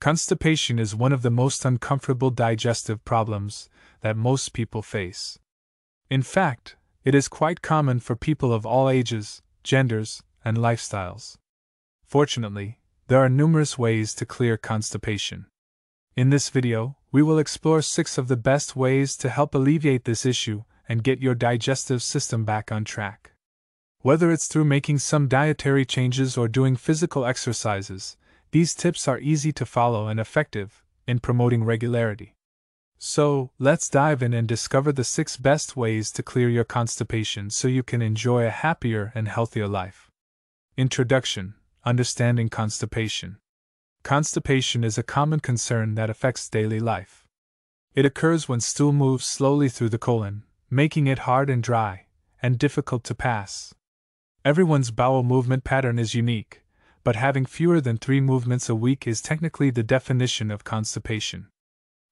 Constipation is one of the most uncomfortable digestive problems that most people face. In fact, it is quite common for people of all ages, genders, and lifestyles. Fortunately, there are numerous ways to clear constipation. In this video, we will explore six of the best ways to help alleviate this issue and get your digestive system back on track. Whether it's through making some dietary changes or doing physical exercises, these tips are easy to follow and effective in promoting regularity. So, let's dive in and discover the six best ways to clear your constipation so you can enjoy a happier and healthier life. Introduction Understanding Constipation Constipation is a common concern that affects daily life. It occurs when stool moves slowly through the colon, making it hard and dry, and difficult to pass. Everyone's bowel movement pattern is unique, but having fewer than three movements a week is technically the definition of constipation.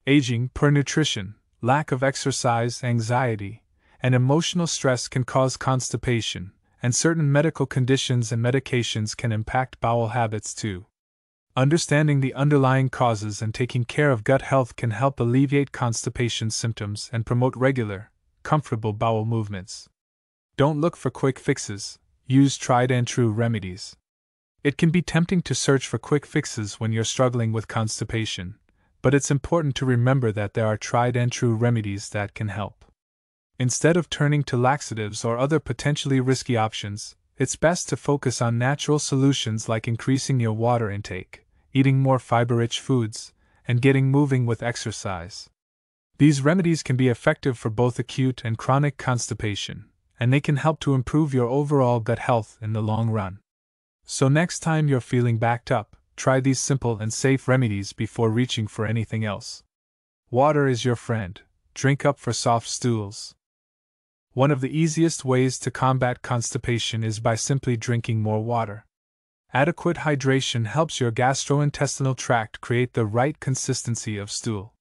Aging, poor nutrition, lack of exercise, anxiety, and emotional stress can cause constipation, and certain medical conditions and medications can impact bowel habits too. Understanding the underlying causes and taking care of gut health can help alleviate constipation symptoms and promote regular, comfortable bowel movements. Don't look for quick fixes, use tried and true remedies. It can be tempting to search for quick fixes when you're struggling with constipation, but it's important to remember that there are tried and true remedies that can help. Instead of turning to laxatives or other potentially risky options, it's best to focus on natural solutions like increasing your water intake, eating more fiber rich foods, and getting moving with exercise. These remedies can be effective for both acute and chronic constipation, and they can help to improve your overall gut health in the long run. So, next time you're feeling backed up, try these simple and safe remedies before reaching for anything else. Water is your friend. Drink up for soft stools. One of the easiest ways to combat constipation is by simply drinking more water. Adequate hydration helps your gastrointestinal tract create the right consistency of stool.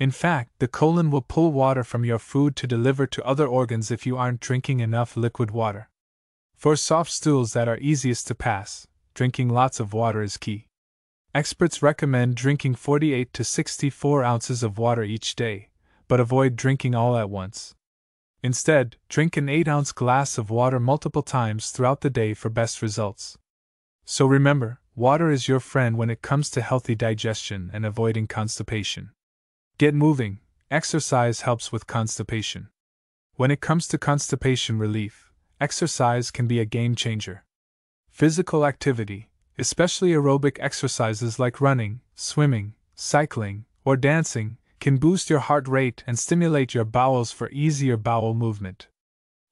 In fact, the colon will pull water from your food to deliver to other organs if you aren't drinking enough liquid water. For soft stools that are easiest to pass, drinking lots of water is key. Experts recommend drinking 48 to 64 ounces of water each day, but avoid drinking all at once. Instead, drink an 8 ounce glass of water multiple times throughout the day for best results. So remember, water is your friend when it comes to healthy digestion and avoiding constipation. Get moving. Exercise helps with constipation. When it comes to constipation relief, exercise can be a game changer. Physical activity, especially aerobic exercises like running, swimming, cycling, or dancing, can boost your heart rate and stimulate your bowels for easier bowel movement.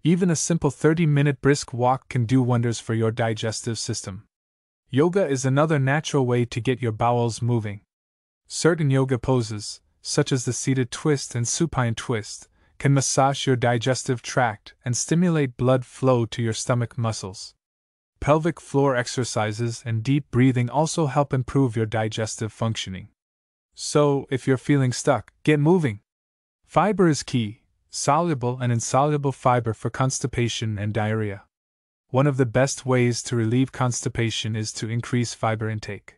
Even a simple 30 minute brisk walk can do wonders for your digestive system. Yoga is another natural way to get your bowels moving. Certain yoga poses, such as the seated twist and supine twist, can massage your digestive tract and stimulate blood flow to your stomach muscles. Pelvic floor exercises and deep breathing also help improve your digestive functioning. So, if you're feeling stuck, get moving. Fiber is key soluble and insoluble fiber for constipation and diarrhea. One of the best ways to relieve constipation is to increase fiber intake.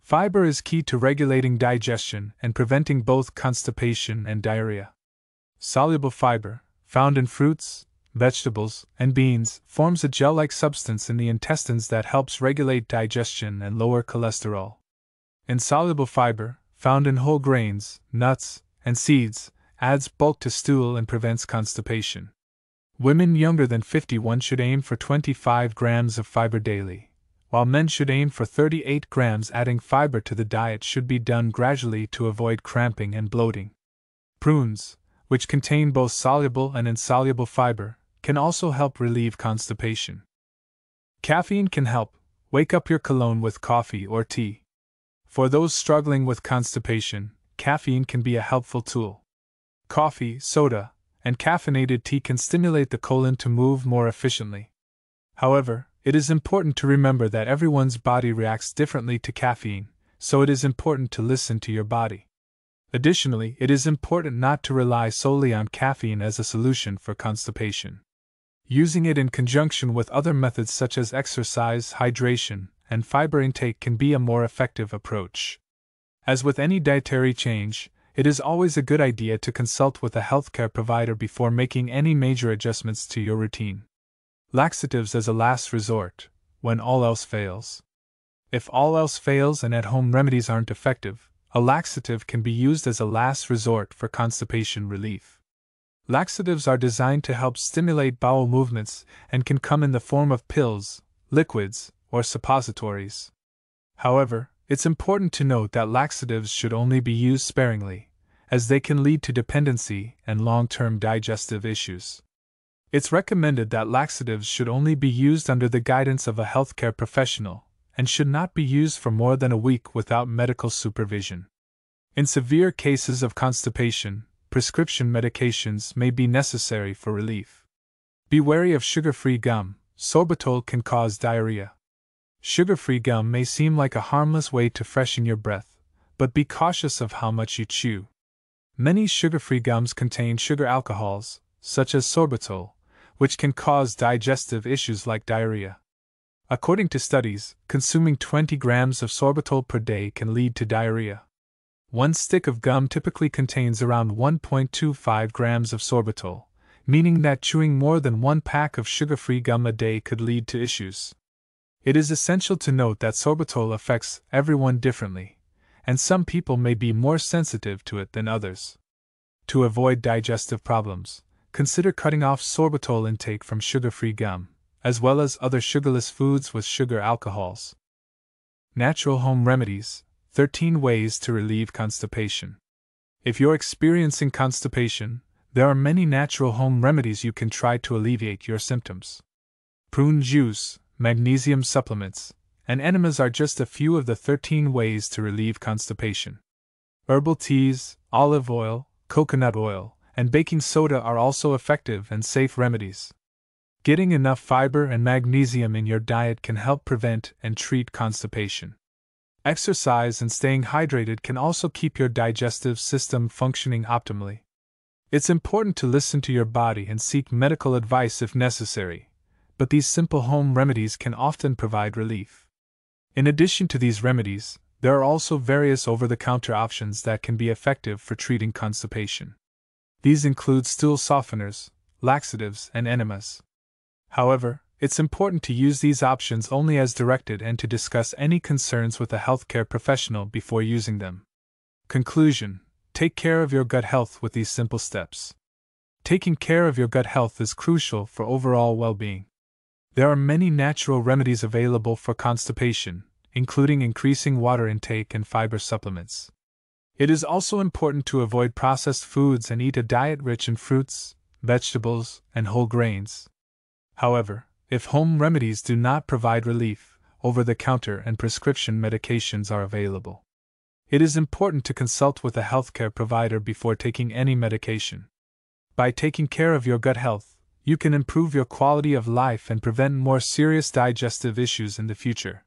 Fiber is key to regulating digestion and preventing both constipation and diarrhea. Soluble fiber, found in fruits, vegetables, and beans, forms a gel like substance in the intestines that helps regulate digestion and lower cholesterol. Insoluble fiber, found in whole grains, nuts, and seeds, adds bulk to stool and prevents constipation. Women younger than 51 should aim for 25 grams of fiber daily while men should aim for 38 grams. Adding fiber to the diet should be done gradually to avoid cramping and bloating. Prunes, which contain both soluble and insoluble fiber, can also help relieve constipation. Caffeine can help wake up your colon with coffee or tea. For those struggling with constipation, caffeine can be a helpful tool. Coffee, soda, and caffeinated tea can stimulate the colon to move more efficiently. However, it is important to remember that everyone's body reacts differently to caffeine, so it is important to listen to your body. Additionally, it is important not to rely solely on caffeine as a solution for constipation. Using it in conjunction with other methods such as exercise, hydration, and fiber intake can be a more effective approach. As with any dietary change, it is always a good idea to consult with a healthcare provider before making any major adjustments to your routine. Laxatives as a last resort, when all else fails. If all else fails and at home remedies aren't effective, a laxative can be used as a last resort for constipation relief. Laxatives are designed to help stimulate bowel movements and can come in the form of pills, liquids, or suppositories. However, it's important to note that laxatives should only be used sparingly, as they can lead to dependency and long term digestive issues. It's recommended that laxatives should only be used under the guidance of a healthcare professional and should not be used for more than a week without medical supervision. In severe cases of constipation, prescription medications may be necessary for relief. Be wary of sugar free gum, sorbitol can cause diarrhea. Sugar free gum may seem like a harmless way to freshen your breath, but be cautious of how much you chew. Many sugar free gums contain sugar alcohols, such as sorbitol, which can cause digestive issues like diarrhea. According to studies, consuming 20 grams of sorbitol per day can lead to diarrhea. One stick of gum typically contains around 1.25 grams of sorbitol, meaning that chewing more than one pack of sugar free gum a day could lead to issues. It is essential to note that sorbitol affects everyone differently, and some people may be more sensitive to it than others. To avoid digestive problems, consider cutting off sorbitol intake from sugar free gum, as well as other sugarless foods with sugar alcohols. Natural Home Remedies 13 Ways to Relieve Constipation. If you're experiencing constipation, there are many natural home remedies you can try to alleviate your symptoms. Prune juice, magnesium supplements, and enemas are just a few of the 13 ways to relieve constipation. Herbal teas, olive oil, coconut oil, and baking soda are also effective and safe remedies. Getting enough fiber and magnesium in your diet can help prevent and treat constipation. Exercise and staying hydrated can also keep your digestive system functioning optimally. It's important to listen to your body and seek medical advice if necessary, but these simple home remedies can often provide relief. In addition to these remedies, there are also various over the counter options that can be effective for treating constipation. These include stool softeners, laxatives, and enemas. However, it's important to use these options only as directed and to discuss any concerns with a healthcare professional before using them. Conclusion Take care of your gut health with these simple steps. Taking care of your gut health is crucial for overall well being. There are many natural remedies available for constipation, including increasing water intake and fiber supplements. It is also important to avoid processed foods and eat a diet rich in fruits, vegetables, and whole grains. However, if home remedies do not provide relief, over the counter and prescription medications are available. It is important to consult with a healthcare provider before taking any medication. By taking care of your gut health, you can improve your quality of life and prevent more serious digestive issues in the future.